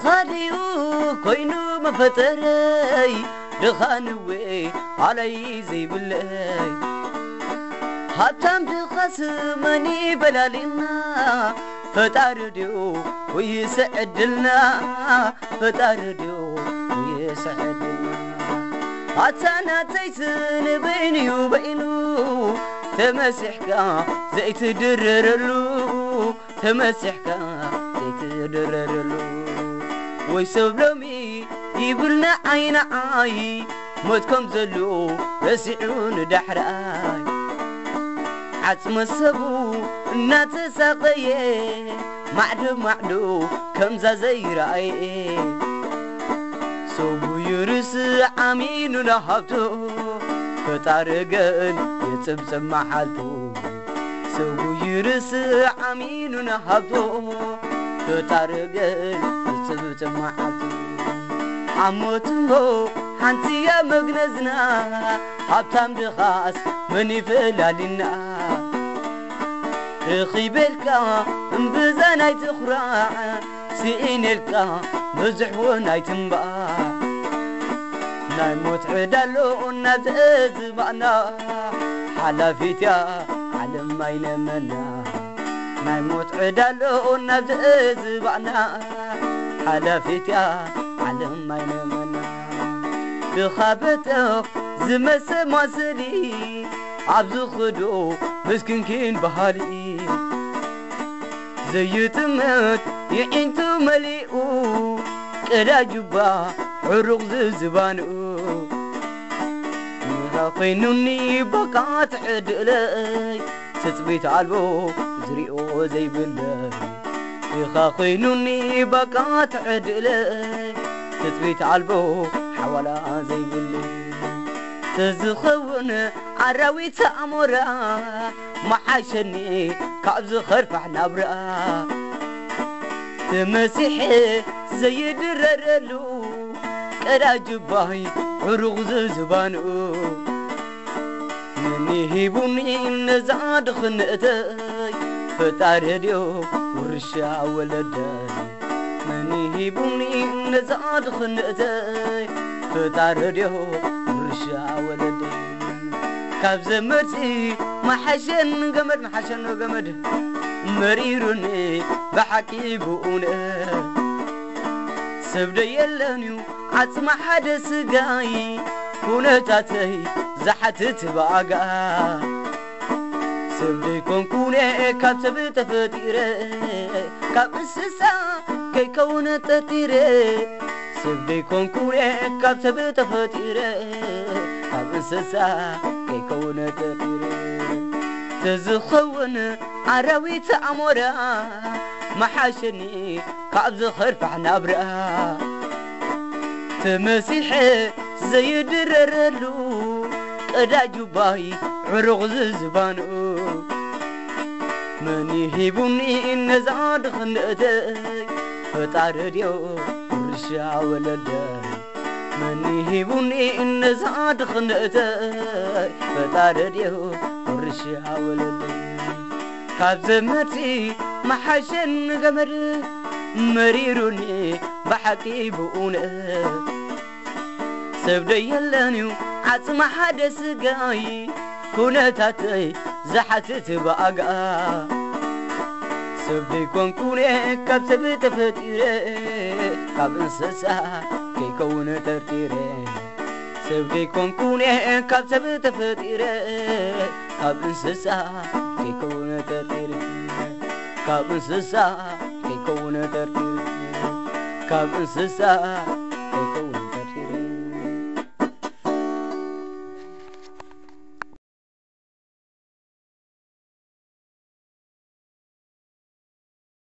ድኻንዩ ኮይኑ መፈጠረይ ድኻንወይ ዓለይ ዘይብለይ። ሃብታም ድኻስ መኒ በላሊና ፈጣሪ ድዩ ወይስዕድልና ፈጣሪ ድዩ ወይስዕድልና ሃታናተይ ስንበይንዩ በይኑ ተመሲሕካ ዘይትድረረሉ ተመሲሕካ ዘይትድረረሉ ወይ ሰብ ሎሚ ይብልና ዓይና ዓይ ሞትከም ዘሎ ረሲዑ ንዳሕራይ ዓጽመ ሰቡ እናተሳቐየ ማዕዶ ማዕዶ ከምዛ ዘይረአየ ሰቡ ይርስ ዓሚኑ ናሃብቶ ፈጣሪ ገን የጽብጽብ መሓልቱ ሰቡ ይርስ ዓሚኑ ናሃብቶ ፈጣሪ ገን የጽብጽብ መሓልቱ ዓሞትሞ ሓንቲያ መግነዝና ሃብታም ድኻስ መን ይፈላልና ረኺበልካ እምብዛ ናይ ትኹራዕ ስኢነልካ በዝሕዎ ናይ ትምባዕ ናይ ሞት ዕዳሎ እናዘዝባእና ሓላፊትያ ዓለም ኣይነመና ናይ ሞት ዕዳሎ እናዘዝባእና ሓላፊትያ ዓለም ኣይነመና ብኻበጠኽ ዝመሰ ማሰሊ ኣብዚ ኽዶ ምስክንኪን ባህሊ ዘይጥመት ይዒንቱ መሊኡ ቀዳጁባ ዕሩቕ ዝዝባንኡ ንኻ ኾይኑኒ በቃ ትዕድለይ ትጽቢት ኣልቦ ازري أو زي بلاي يخاقينوني بقات عدلي تثبيت عالبو حوالا زي بلاي تزخون عراوي تأمرا. محاشني كعبز خرفح نبرا. تمسيحي زيد ررلو. كراجباي عروق زبانو. مني هيبوني نزاد خنقتي ፈጣሪ ድዮ ውርሻ ወለደይ መኒ ሂቡኒ ነዛ ድኽንእተይ ፈጣሪ ድዮ ውርሻ ወለደይ ካብ ዘመድሲ ማሓሸን ገመድ ማሓሸን ገመድ መሪሩኒ ብሓቂ ብኡነ ሰብ ደየለንዩ ዓፅማ ሓደ ስጋይ ኩነታተይ ዝሓትት በኣጋ سبي كونكولي كاتب تفتيري كابسسا كي كون تتيري سبي كونكولي كاتب تفتيري كابسسا كي كون تتيري تزخون عراوي تأمورا. محاشني كاب زخر فحنابرا تمسيحي زيدررلو. قداجو باي ዕሩቕ ዝዝባንኡ መን ሂቡኒ ነዛ ድኽንእተይ ፈጣሪ ድዮ ውርሻ መን ሂቡኒ ነዛ ድኽንእተይ ፈጣሪ ድዮ ውርሻ ካብ ዘመድሲ መሓሸን ገመድ መሪሩኒ ብሓቂ ብኡነ ሰብ ደየለንዩ ዓፅማ ሓደ ስጋይ ኩነታተይ ዝሓትት በኣጋ ሰብ ደይኮንኩነ ካብ ሰብ ተፈጢረ ካብ እንስሳ ከይከውነ ተርቲረ ሰብ ደይኮንኩነ ካብ ሰብ ተፈጢረ ካብ እንስሳ ከይከውነ ተርቲረ ካብ እንስሳ ከይከውነ ተርቲረ ካብ እንስሳ